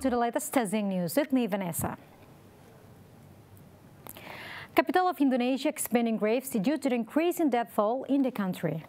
to the latest Tazing news with me, Vanessa. Capital of Indonesia expanding graves due to the increase in death toll in the country.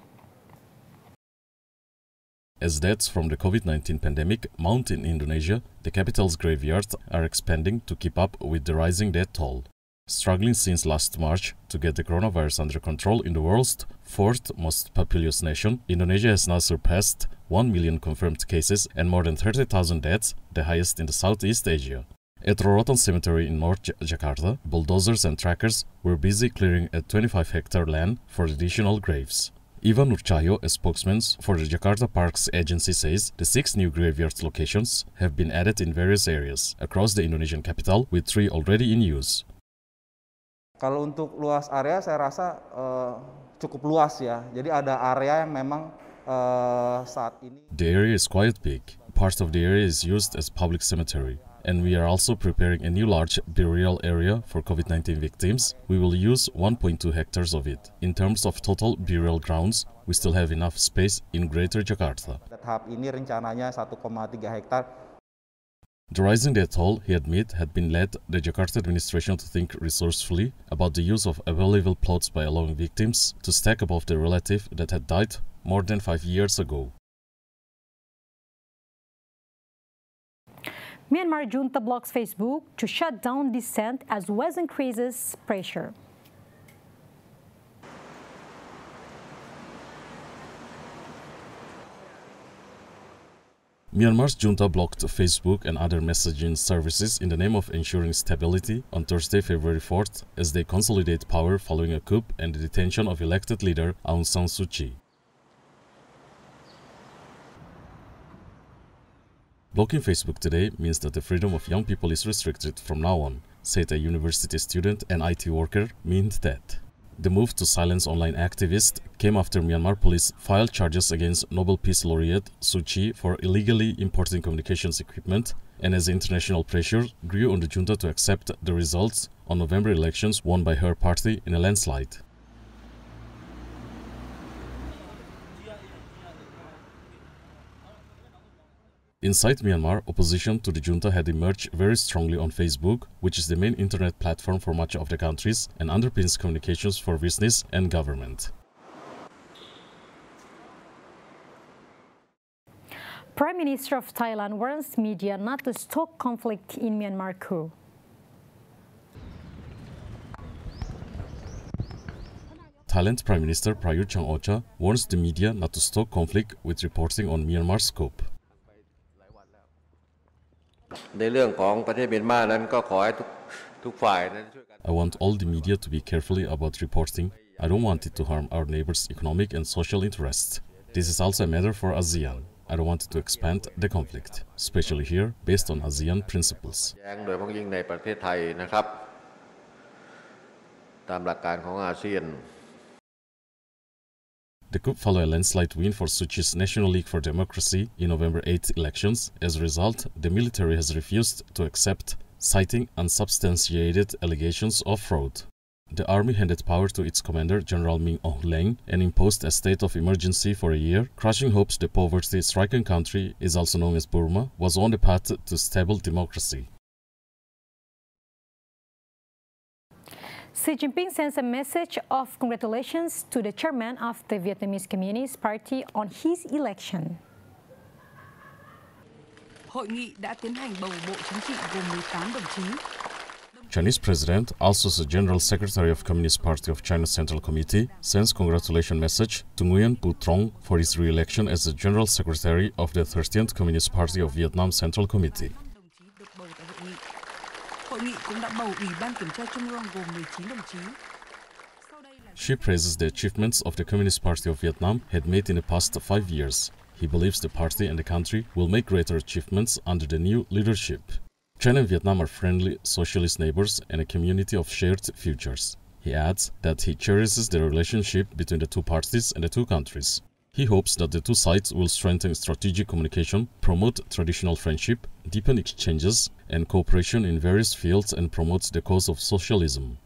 As deaths from the COVID-19 pandemic mount in Indonesia, the capital's graveyards are expanding to keep up with the rising death toll. Struggling since last March to get the coronavirus under control in the world's fourth most populous nation, Indonesia has now surpassed 1 million confirmed cases and more than 30,000 deaths, the highest in the Southeast Asia. At Rorotan Cemetery in North Jakarta, bulldozers and trackers were busy clearing a 25 hectare land for additional graves. Ivan Urchayo, a spokesman for the Jakarta Parks Agency, says the six new graveyard locations have been added in various areas across the Indonesian capital, with three already in use. Kalau untuk luas area saya rasa uh, cukup luas ya. Jadi ada area yang memang. Uh, the area is quite big. Part of the area is used as public cemetery. And we are also preparing a new large burial area for COVID-19 victims. We will use 1.2 hectares of it. In terms of total burial grounds, we still have enough space in Greater Jakarta. Tahap ini rencananya 1,3 hektar the rising death toll, he admitted, had been led the Jakarta administration to think resourcefully about the use of available plots by allowing victims to stack above their relative that had died more than five years ago. Myanmar junta blocks Facebook to shut down dissent as West increases pressure. Myanmar's junta blocked Facebook and other messaging services in the name of ensuring stability on Thursday, February 4th, as they consolidate power following a coup and the detention of elected leader Aung San Suu Kyi. Blocking Facebook today means that the freedom of young people is restricted from now on, said a university student and IT worker, Mint that. The move to silence online activists came after Myanmar police filed charges against Nobel Peace Laureate Suu Kyi for illegally importing communications equipment and as international pressure grew on the junta to accept the results on November elections won by her party in a landslide. Inside Myanmar, opposition to the junta had emerged very strongly on Facebook, which is the main internet platform for much of the countries and underpins communications for business and government. Prime Minister of Thailand warns media not to stoke conflict in Myanmar coup. Thailand Prime Minister Prayut Chan-ocha warns the media not to stoke conflict with reporting on Myanmar's scope. ในเรื่องของประเทศเมียนมานั้นก็ขอให้ทุกทุกฝ่ายนั้นช่วยกัน I want all the media to be carefully about reporting. I don't want it to harm our neighbors' economic and social interests. This is also a matter for ASEAN. I don't want it to expand the conflict, especially here, based on ASEAN principles. แย้งโดยเฉพาะยิ่งในประเทศไทยนะครับ ตามหลักการของอาเซียน the coup followed a landslide win for Suu National League for Democracy in November 8 elections. As a result, the military has refused to accept, citing unsubstantiated allegations of fraud. The army handed power to its commander, General Min Aung Hlaing, and imposed a state of emergency for a year, crushing hopes the poverty-stricken country, is also known as Burma, was on the path to stable democracy. Xi Jinping sends a message of congratulations to the chairman of the Vietnamese Communist Party on his election. Hội nghị đã tiến hành bầu Bộ Chính trị gồm 18 đồng chí. Chinese President, also the General Secretary of Communist Party of China Central Committee, sends congratulation message to Nguyen Phu Trong for his re-election as the General Secretary of the 13th Communist Party of Vietnam Central Committee. Đồng chí được bầu tại hội nghị. Hội nghị cũng đã bầu Ủy ban Kiểm tra Trung ương gồm 19 đồng chí. She praises the achievements of the Communist Party of Vietnam had made in the past five years. He believes the party and the country will make greater achievements under the new leadership. China and Vietnam are friendly socialist neighbors and a community of shared futures. He adds that he cherishes the relationship between the two parties and the two countries. He hopes that the two sides will strengthen strategic communication, promote traditional friendship, deepen exchanges and cooperation in various fields and promote the cause of socialism.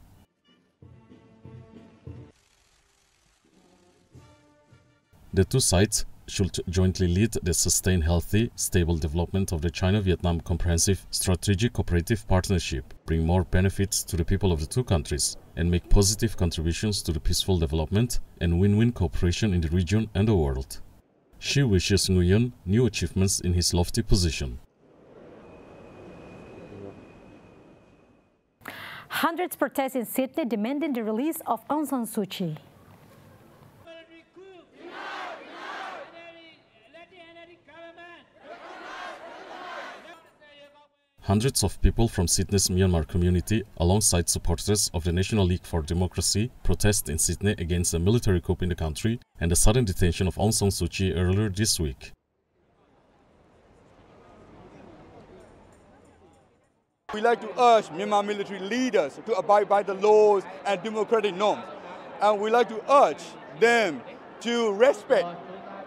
The two sides should jointly lead the sustained healthy, stable development of the China-Vietnam Comprehensive Strategic Cooperative Partnership, bring more benefits to the people of the two countries, and make positive contributions to the peaceful development and win-win cooperation in the region and the world. She wishes Nguyen new achievements in his lofty position. Hundreds protest in Sydney demanding the release of Aung San Suu Kyi. Hundreds of people from Sydney's Myanmar community, alongside supporters of the National League for Democracy, protest in Sydney against a military coup in the country and the sudden detention of Aung San Suu Kyi earlier this week. We like to urge Myanmar military leaders to abide by the laws and democratic norms. And we like to urge them to respect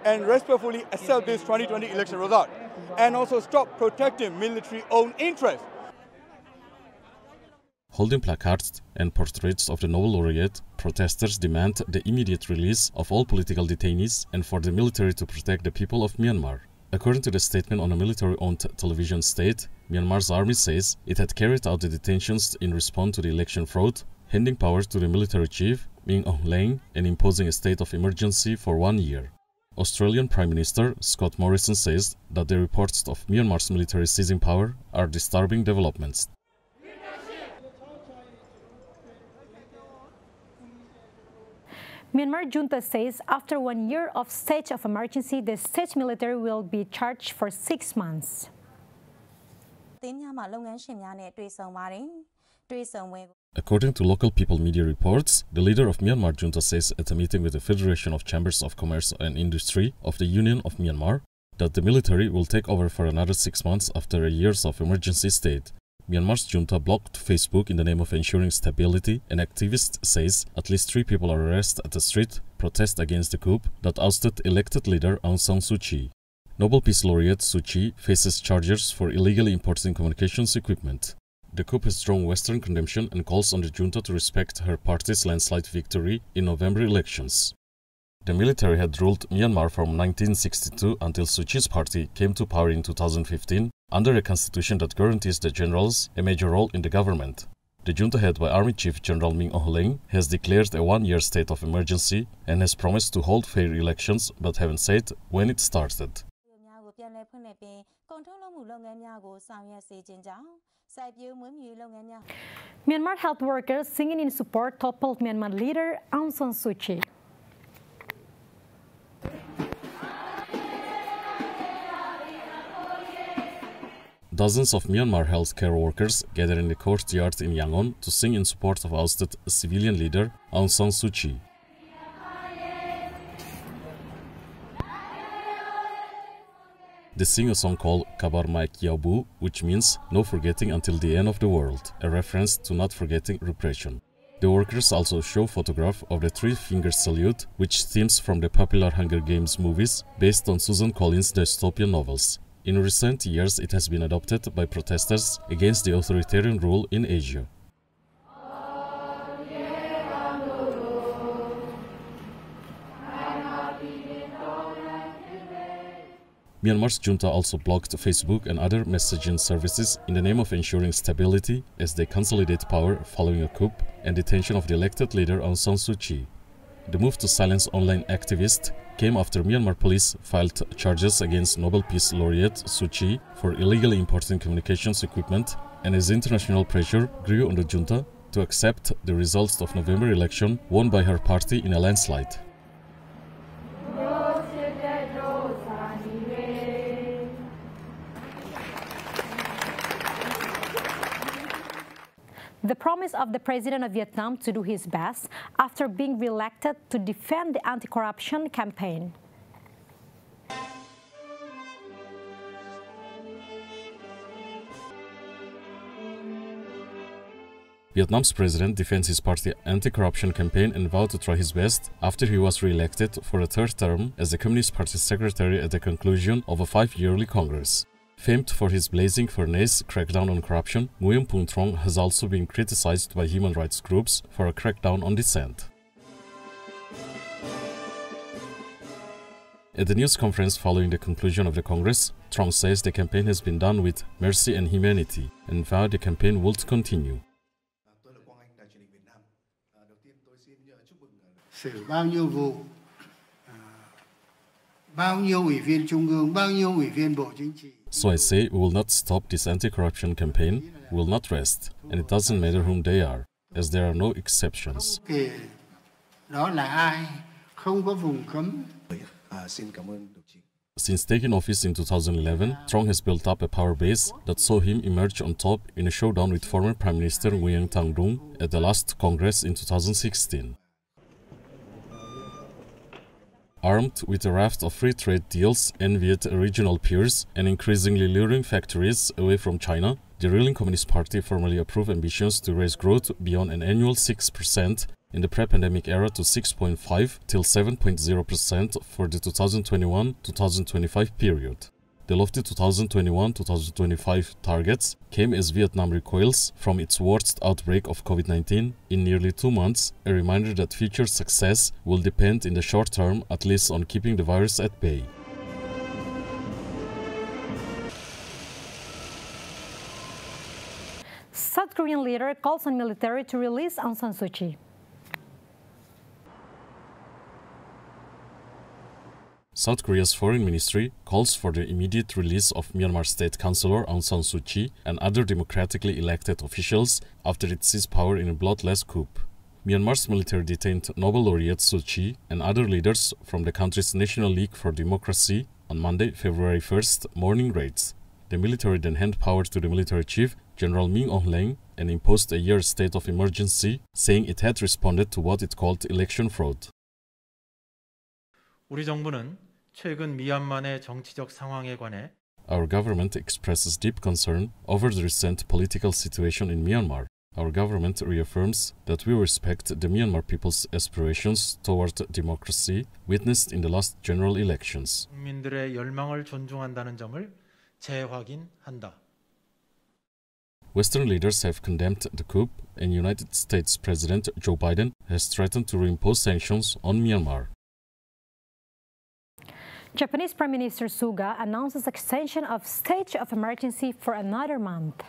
and respectfully accept this 2020 election result and also stop protecting military-owned interests. Holding placards and portraits of the Nobel laureate, protesters demand the immediate release of all political detainees and for the military to protect the people of Myanmar. According to the statement on a military-owned television state, Myanmar's army says it had carried out the detentions in response to the election fraud, handing power to the military chief, Min Aung Hlaing, and imposing a state of emergency for one year. Australian Prime Minister Scott Morrison says that the reports of Myanmar's military seizing power are disturbing developments. Myanmar junta says after one year of state of emergency, the state military will be charged for six months. According to local people media reports, the leader of Myanmar junta says at a meeting with the Federation of Chambers of Commerce and Industry of the Union of Myanmar that the military will take over for another six months after a years of emergency state. Myanmar's junta blocked Facebook in the name of ensuring stability. An activist says at least three people are arrested at a street protest against the coup that ousted elected leader Aung San Suu Kyi. Nobel Peace Laureate Suu Kyi faces charges for illegally importing communications equipment. The coup has drawn Western condemnation and calls on the junta to respect her party's landslide victory in November elections. The military had ruled Myanmar from 1962 until Suu Kyi's party came to power in 2015 under a constitution that guarantees the generals a major role in the government. The junta head by Army Chief General Min Aung Hlaing has declared a one-year state of emergency and has promised to hold fair elections but haven't said when it started. Myanmar health workers singing in support toppled Myanmar leader Aung San Suu Kyi. Dozens of Myanmar healthcare workers gather in the courtyard in Yangon to sing in support of ousted civilian leader Aung San Suu Kyi. They sing a song called Kabar Ma Kyay Bu, which means no forgetting until the end of the world, a reference to not forgetting repression. The workers also show photograph of the Three Finger Salute, which stems from the popular Hunger Games movies based on Susan Collins' dystopian novels. In recent years, it has been adopted by protesters against the authoritarian rule in Asia. Myanmar's junta also blocked Facebook and other messaging services in the name of ensuring stability as they consolidate power following a coup and detention of the elected leader Aung San Suu Kyi. The move to silence online activists came after Myanmar police filed charges against Nobel Peace Laureate Suu Kyi for illegally importing communications equipment and as international pressure grew on the junta to accept the results of November election won by her party in a landslide. The promise of the president of Vietnam to do his best after being re-elected to defend the anti-corruption campaign. Vietnam's president defends his party anti-corruption campaign and vowed to try his best after he was re-elected for a third term as the Communist Party secretary at the conclusion of a five-yearly congress. Famed for his blazing furnace crackdown on corruption, Nguyen Phu Trong has also been criticized by human rights groups for a crackdown on dissent. At the news conference following the conclusion of the Congress, Trong says the campaign has been done with mercy and humanity and vowed the campaign would continue. bao nhiêu vụ bao nhiêu ủy viên trung ương bao nhiêu ủy viên bộ chính trị So I say we will not stop this anti-corruption campaign, we will not rest, and it doesn't matter whom they are, as there are no exceptions. kể đó là ai không có vùng cấm Since taking office in 2011, Trong has built up a power base that saw him emerge on top in a showdown with former Prime Minister Nguyen Tan Dung at the last Congress in 2016. Armed with a raft of free trade deals envied regional peers and increasingly luring factories away from China, the ruling Communist Party formally approved ambitions to raise growth beyond an annual 6% in the pre-pandemic era to 6.5 till 7.0% for the 2021-2025 period. The lofty 2021-2025 targets came as Vietnam recoils from its worst outbreak of COVID-19 in nearly two months, a reminder that future success will depend in the short term at least on keeping the virus at bay. South Korean leader calls on military to release Aung San Suu Kyi. South Korea's foreign ministry calls for the immediate release of Myanmar State Counsellor Aung San Suu Kyi and other democratically elected officials after it seized power in a bloodless coup. Myanmar's military detained Nobel laureate Suu Kyi and other leaders from the country's National League for Democracy on Monday, February 1st, morning raids. The military then handed power to the military chief, General Min Aung Hlaing, and imposed a year state of emergency, saying it had responded to what it called election fraud. 우리 정부는 최근 미얀마 내 정치적 상황에 관해 Our government expresses deep concern over the recent political situation in Myanmar. Our government reaffirms that we respect the Myanmar people's aspirations toward democracy witnessed in the last general elections. 국민들의 열망을 존중한다는 점을 재확인한다. Western leaders have condemned the coup, and United States President Joe Biden has threatened to reimpose sanctions on Myanmar. Japanese Prime Minister Suga announces extension of state of emergency for another month.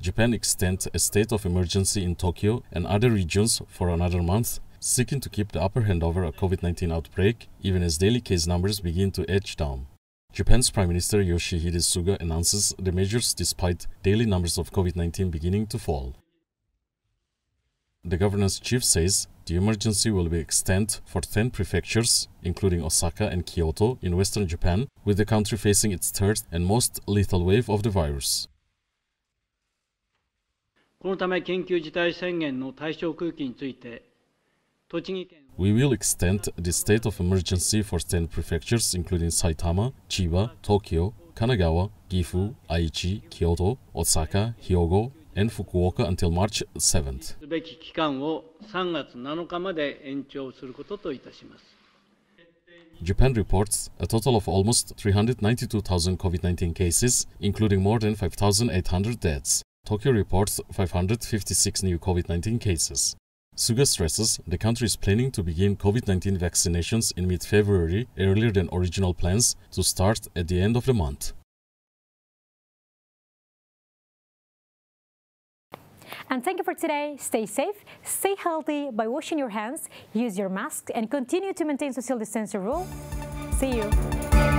Japan extends a state of emergency in Tokyo and other regions for another month, seeking to keep the upper hand over a COVID-19 outbreak, even as daily case numbers begin to edge down. Japan's Prime Minister Yoshihide Suga announces the measures despite daily numbers of COVID-19 beginning to fall. The governance chief says the emergency will be extended for 10 prefectures, including Osaka and Kyoto in western Japan, with the country facing its third and most lethal wave of the virus. このため緊急事態宣言の対象区域について栃木県 We will extend the state of emergency for 10 prefectures, including Saitama, Chiba, Tokyo, Kanagawa, Gifu, Aichi, Kyoto, Osaka, Hyogo, in Fukuoka until March 7th. Japan reports a total of almost 392,000 COVID-19 cases, including more than 5,800 deaths. Tokyo reports 556 new COVID-19 cases. Suga stresses the country is planning to begin COVID-19 vaccinations in mid-February, earlier than original plans to start at the end of the month. And thank you for today. Stay safe, stay healthy by washing your hands, use your mask, and continue to maintain social distancing rule. See you.